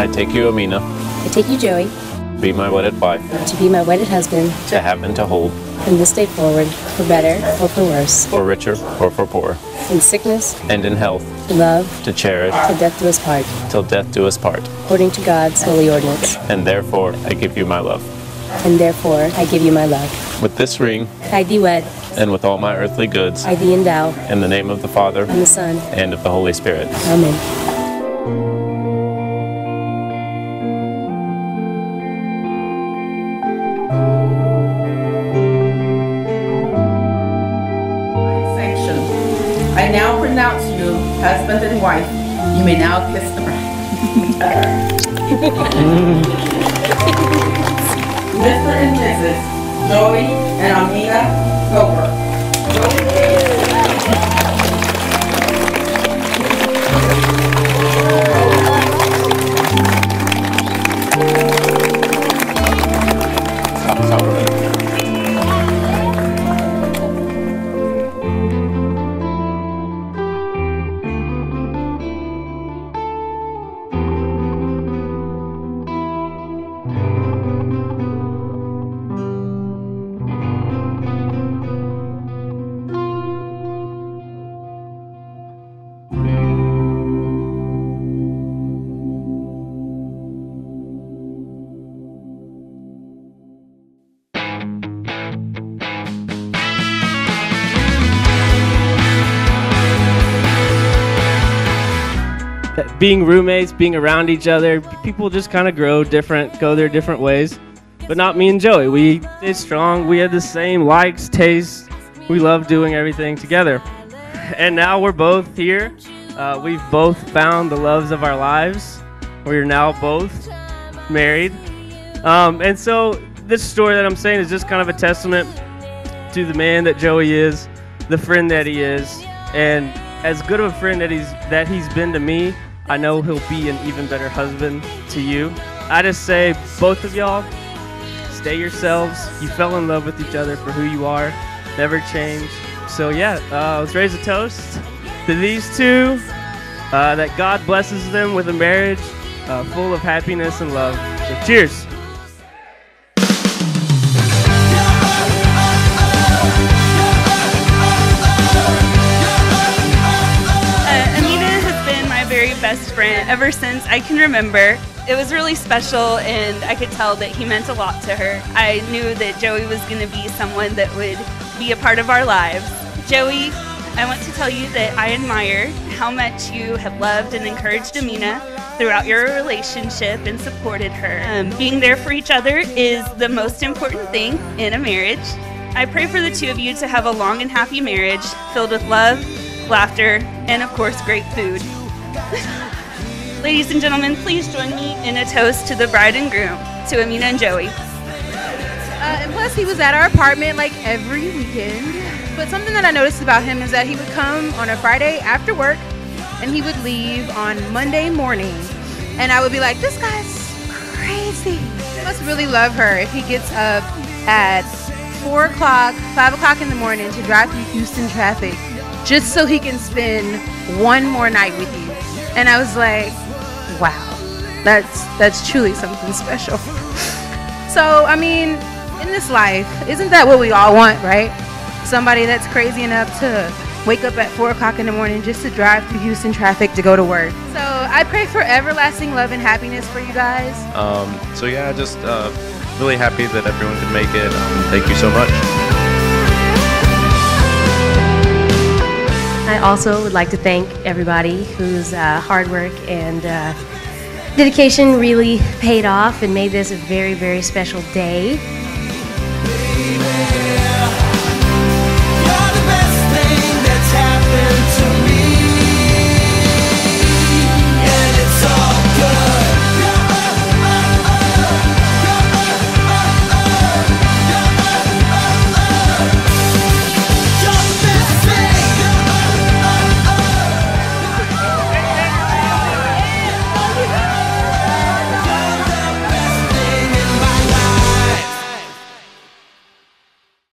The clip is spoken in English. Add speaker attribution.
Speaker 1: I take you, Amina,
Speaker 2: I take you, Joey,
Speaker 1: to be my wedded wife,
Speaker 2: to be my wedded husband
Speaker 1: to have and to hold,
Speaker 2: from this day forward, for better or for worse,
Speaker 1: for richer or for poorer.
Speaker 2: in sickness,
Speaker 1: and in health,
Speaker 2: in love,
Speaker 1: to cherish
Speaker 2: till death do us part,
Speaker 1: till death do us part.
Speaker 2: according to God's holy ordinance.
Speaker 1: And therefore, I give you my love.
Speaker 2: And therefore, I give you my love.
Speaker 1: With this ring,
Speaker 2: I thee wed,
Speaker 1: and with all my earthly goods,
Speaker 2: I thee endow,
Speaker 1: in the name of the Father,
Speaker 2: and the Son.
Speaker 1: and of the Holy Spirit.
Speaker 2: Amen.
Speaker 3: I now pronounce you husband and wife. You may now kiss the bride. Mr. and Mrs. Joey and Amina Goldberg.
Speaker 4: being roommates, being around each other, people just kind of grow different, go their different ways. But not me and Joey. We stayed strong. We had the same likes, tastes. We love doing everything together. And now we're both here. Uh, we've both found the loves of our lives. We're now both married. Um, and so this story that I'm saying is just kind of a testament to the man that Joey is, the friend that he is, and as good of a friend that he's that he's been to me, I know he'll be an even better husband to you. I just say both of y'all stay yourselves. You fell in love with each other for who you are. Never change. So yeah, uh, let's raise a toast to these two. Uh, that God blesses them with a marriage uh, full of happiness and love. So cheers.
Speaker 5: Ever since I can remember. It was really special, and I could tell that he meant a lot to her. I knew that Joey was going to be someone that would be a part of our lives. Joey, I want to tell you that I admire how much you have loved and encouraged Amina throughout your relationship and supported her. Um, being there for each other is the most important thing in a marriage. I pray for the two of you to have a long and happy marriage filled with love, laughter, and of course, great food. Ladies and gentlemen, please join me in a toast to the bride and groom, to Amina and Joey.
Speaker 6: Uh, and plus, he was at our apartment like every weekend. But something that I noticed about him is that he would come on a Friday after work and he would leave on Monday morning. And I would be like, this guy's crazy. He must really love her if he gets up at 4 o'clock, 5 o'clock in the morning to drive through Houston traffic just so he can spend one more night with you. And I was like, wow, that's, that's truly something special. So, I mean, in this life, isn't that what we all want, right? Somebody that's crazy enough to wake up at 4 o'clock in the morning just to drive through Houston traffic to go to work. So, I pray for everlasting love and happiness for you guys.
Speaker 1: Um, so yeah, just uh, really happy that everyone could make it. Um, thank you so much.
Speaker 2: I also would like to thank everybody whose uh, hard work and uh, dedication really paid off and made this a very, very special day. Baby.